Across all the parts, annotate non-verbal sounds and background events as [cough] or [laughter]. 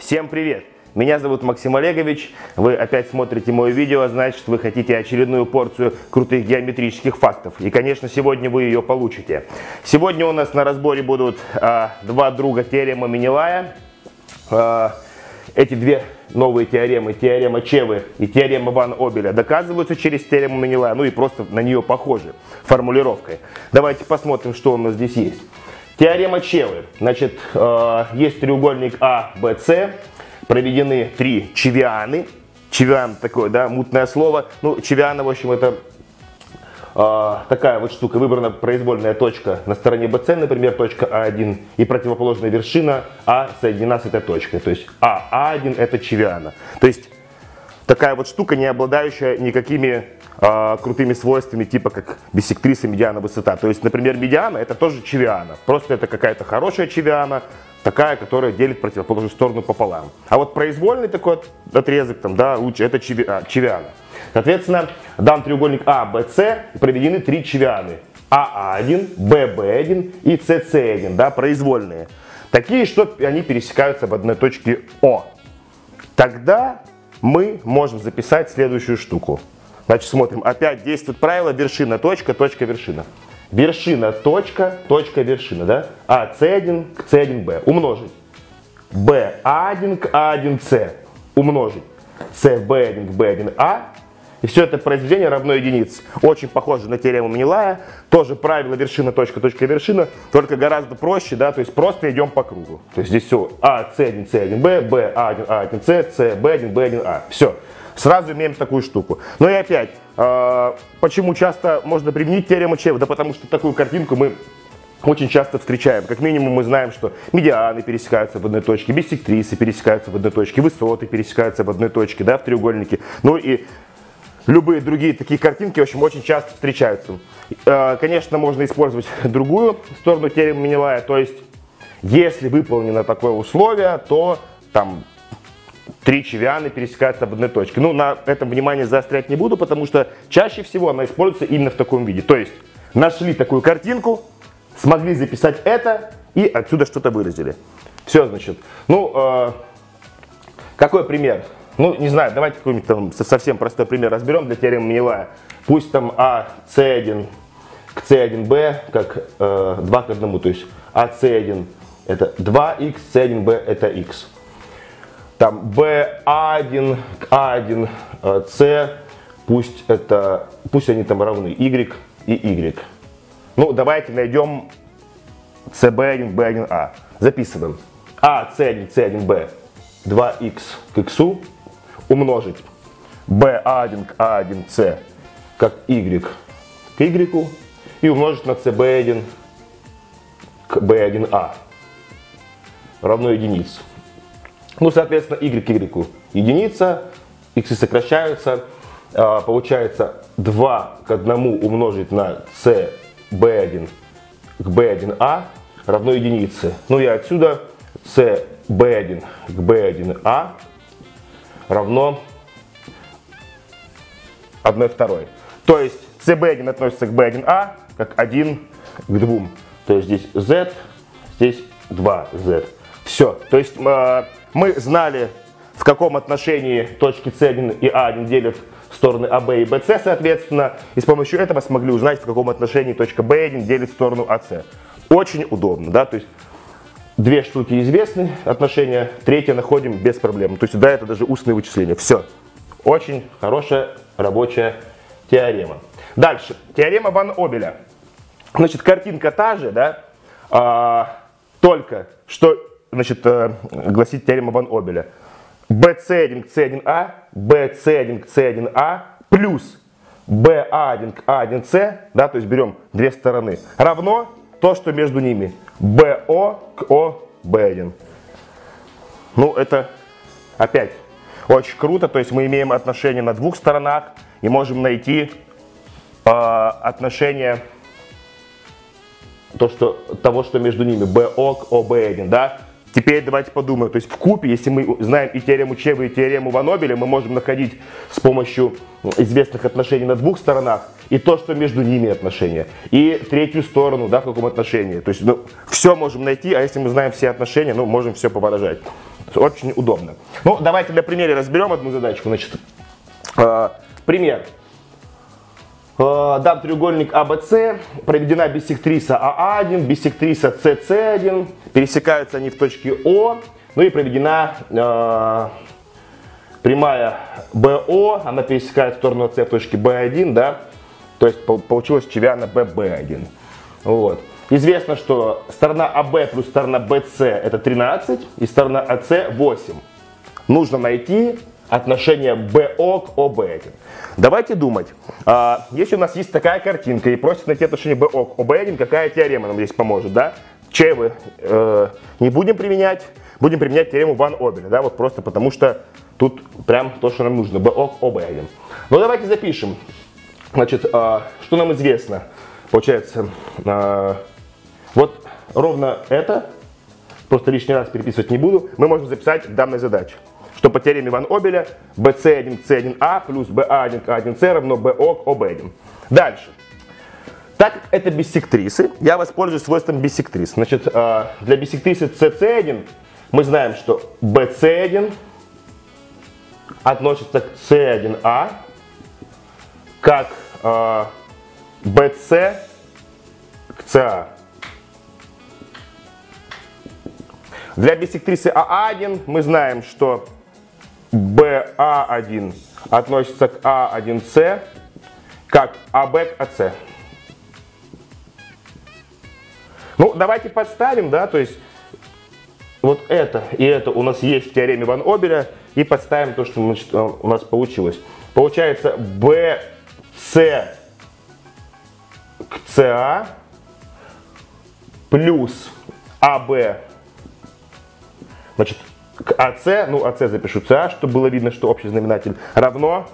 Всем привет! Меня зовут Максим Олегович, вы опять смотрите мое видео, значит вы хотите очередную порцию крутых геометрических фактов. И конечно сегодня вы ее получите. Сегодня у нас на разборе будут а, два друга теорема Менелая. А, эти две новые теоремы, теорема Чевы и теорема Ван Обеля, доказываются через теорему Менелая, ну и просто на нее похожи формулировкой. Давайте посмотрим, что у нас здесь есть. Теорема Чевы. Значит, э, есть треугольник А, Б, С. Проведены три чевианы. Чевиан такое, да, мутное слово. Ну, чевиана, в общем, это э, такая вот штука. Выбрана произвольная точка на стороне BC, например, точка А1. И противоположная вершина А соединена с этой точкой. То есть А, А1 это чевиана. То есть такая вот штука, не обладающая никакими э, крутыми свойствами, типа как биссектриса, медиана, высота. То есть, например, медиана это тоже чевиана. Просто это какая-то хорошая чевиана, такая, которая делит противоположную сторону пополам. А вот произвольный такой отрезок, там, да, лучше, это а, чевиана. Соответственно, дан треугольник А, Б, С, проведены три чевианы. АА1, ББ1 и СС1, да, произвольные. Такие, что они пересекаются в одной точке О. Тогда мы можем записать следующую штуку. Значит, смотрим. Опять действует правило вершина, точка, точка, вершина. Вершина, точка, точка, вершина. Да? А, С1 к С1Б. Умножить. Б, А1 к А1С. Умножить. С, Б1 к Б1А. И все это произведение равно единице. Очень похоже на теорему Менелая. Тоже правило вершина, точка, точка, вершина. Только гораздо проще, да, то есть просто идем по кругу. То есть здесь все А, С1, С1Б, Б, А1, А1С, С, Б1, Б1А. Все. Сразу имеем такую штуку. Но и опять, э, почему часто можно применить теорему Чева? Да потому что такую картинку мы очень часто встречаем. Как минимум мы знаем, что медианы пересекаются в одной точке, биссектрисы пересекаются в одной точке, высоты пересекаются в одной точке, да, в треугольнике. Ну и любые другие такие картинки, в общем, очень часто встречаются. Э, конечно, можно использовать [laughs] другую сторону теоремы Менелая, то есть, если выполнено такое условие, то там три чевианы пересекаются в одной точке. Ну, на этом внимание заострять не буду, потому что чаще всего она используется именно в таком виде. То есть, нашли такую картинку, смогли записать это и отсюда что-то выразили. Все, значит. Ну, э, какой пример? Ну, не знаю, давайте какой-нибудь там совсем простой пример разберем для теоремы Менелая. Пусть там А, С1 к С1Б как э, 2 к 1, то есть А, С1 это 2х, С1Б это х. Там B1 к A1, C, пусть, это, пусть они там равны Y и Y. Ну, давайте найдем CB1, B1A. Записываем. А, C1, C1B 2х к x умножить B1 к A1C как Y к Y и умножить на CB1 к B1A равно единице. Ну, соответственно, y к y единица, x сокращаются, а, получается 2 к 1 умножить на c b1 к b1a равно единице. Ну и отсюда c b1 к b1a равно 1 второй. То есть cb1 относится к b1a как 1 к 2. То есть здесь z, здесь 2z. Все. То есть а, мы знали, в каком отношении точки С1 и А1 делят стороны АБ и БС, соответственно, и с помощью этого смогли узнать, в каком отношении точка B1 делит сторону АС. Очень удобно, да, то есть две штуки известны, отношения, третье находим без проблем. То есть да, это даже устные вычисления. Все. Очень хорошая рабочая теорема. Дальше. Теорема Ван Обеля. Значит, картинка та же, да, а, только что значит, э, гласит теорема Ван Обеля. BC1 к C1A, BC1 к C1A плюс BA1 к A1C, да, то есть берем две стороны, равно то, что между ними. BO к OB1. Ну, это опять очень круто, то есть мы имеем отношение на двух сторонах и можем найти э, отношение то, что, того, что между ними, BO к OB1, да, Теперь давайте подумаем, то есть в купе, если мы знаем и теорему Чева, и теорему Ванобеля, мы можем находить с помощью известных отношений на двух сторонах и то, что между ними отношения, и третью сторону, да, в каком отношении. То есть ну, все можем найти, а если мы знаем все отношения, ну, можем все повыражать. Очень удобно. Ну, давайте для примера разберем одну задачку. Значит, э, пример. Э, дам треугольник ABC, проведена биссектриса АА1, биссектриса СС1, пересекаются они в точке О, ну и проведена э, прямая БО, она пересекает сторону С в точке B1, да, то есть получилось чевиана BB1. Вот. Известно, что сторона АБ плюс сторона BC это 13 и сторона АС 8. Нужно найти отношение БО к ОБ1. Давайте думать. А, если у нас есть такая картинка и просит найти отношение БО к ОБ1, какая теорема нам здесь поможет, да? Чевы э, не будем применять, будем применять теорему Ван Обеля, да, вот просто потому что тут прям то, что нам нужно, БО к ОБ1. Ну давайте запишем. Значит, э, что нам известно? Получается, э, вот ровно это, просто лишний раз переписывать не буду, мы можем записать в данной задаче что по теореме Ван Обеля BC1 C1A плюс BA1 K1C равно BO к OB1. Дальше. Так как это биссектрисы, я воспользуюсь свойством биссектрис. Значит, э, для биссектрисы CC1 мы знаем, что BC1 относится к C1A, как BC к CA. Для биссектрисы А1 мы знаем, что BA1 относится к А1С, как АБ к АС. Ну, давайте подставим, да, то есть вот это и это у нас есть в теореме Ван Обеля, и подставим то, что значит, у нас получилось. Получается BC к CA плюс AB, значит, к АС, ну АС запишу СА, чтобы было видно, что общий знаменатель равно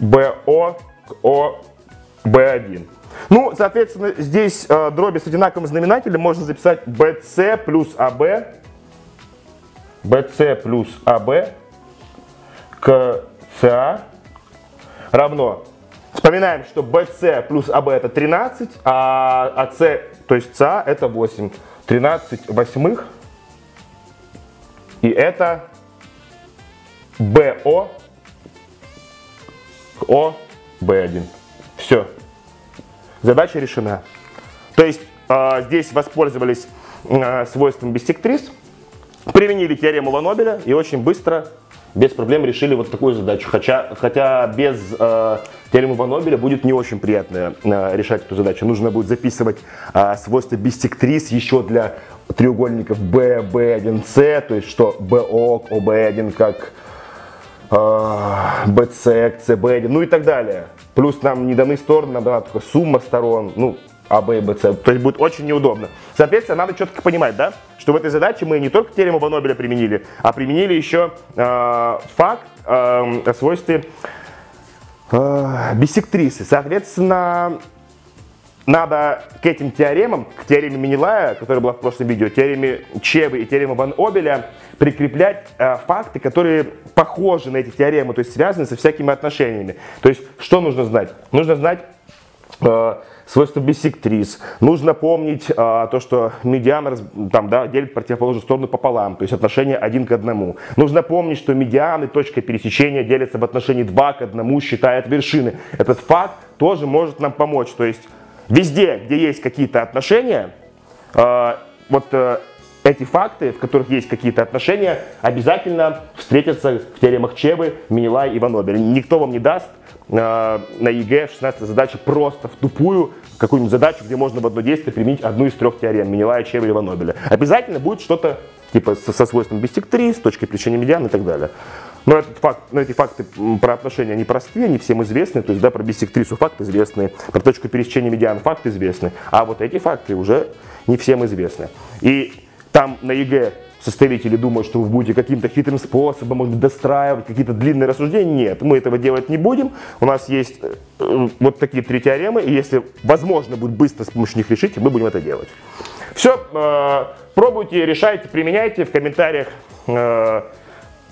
БО к ОБ1. Ну, соответственно, здесь э, дроби с одинаковым знаменателем можно записать BC плюс AB, BC плюс AB к CA равно. Вспоминаем, что BC плюс AB это 13, а AC, то есть CA это 8. 13 восьмых и это БО О Б1. Все. Задача решена. То есть э, здесь воспользовались э, свойством биссектрис, применили теорему Ванобеля и очень быстро, без проблем решили вот такую задачу. Хотя, хотя без э, теоремы Ванобеля будет не очень приятно э, решать эту задачу. Нужно будет записывать э, свойства биссектрис еще для треугольников B, B1C, то есть что BO к OB1 как э, BC к CB1, ну и так далее. Плюс нам не даны стороны, нам дана только сумма сторон, ну, А, Б и BC, то есть будет очень неудобно. Соответственно, надо четко понимать, да, что в этой задаче мы не только теорему Ван Нобеля применили, а применили еще э, факт э, о свойстве э, биссектрисы. Соответственно, надо к этим теоремам, к теореме Менелая, которая была в прошлом видео, теореме Чевы и теореме Ван Обеля, прикреплять э, факты, которые похожи на эти теоремы, то есть связаны со всякими отношениями. То есть, что нужно знать? Нужно знать э, свойства биссектрис. Нужно помнить э, то, что медиан там, да, делит противоположную сторону пополам, то есть отношение один к одному. Нужно помнить, что медиан и точка пересечения делятся в отношении 2 к 1, считая от вершины. Этот факт тоже может нам помочь. То есть Везде, где есть какие-то отношения, э, вот э, эти факты, в которых есть какие-то отношения, обязательно встретятся в теоремах Чевы, Менелая и Ван-Обеля. Никто вам не даст э, на ЕГЭ в 16 задаче просто в тупую какую-нибудь задачу, где можно в одно действие применить одну из трех теорем Менелая, Чевы или Ван-Обеля. Обязательно будет что-то типа со, свойством биссектрис, точкой пересечения медиан и так далее. Но, этот факт, но эти факты про отношения, они простые, они всем известны. То есть, да, про биссектрису факт известный, про точку пересечения медиан факт известный. А вот эти факты уже не всем известны. И там на ЕГЭ составители думают, что вы будете каким-то хитрым способом, может достраивать какие-то длинные рассуждения. Нет, мы этого делать не будем. У нас есть э, вот такие три теоремы, и если возможно будет быстро с помощью них решить, мы будем это делать. Все, э, пробуйте, решайте, применяйте в комментариях. Э,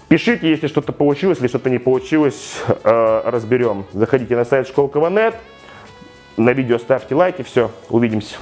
Пишите, если что-то получилось, если что-то не получилось, э, разберем. Заходите на сайт shkolkovo.net, на видео ставьте лайки, все, увидимся.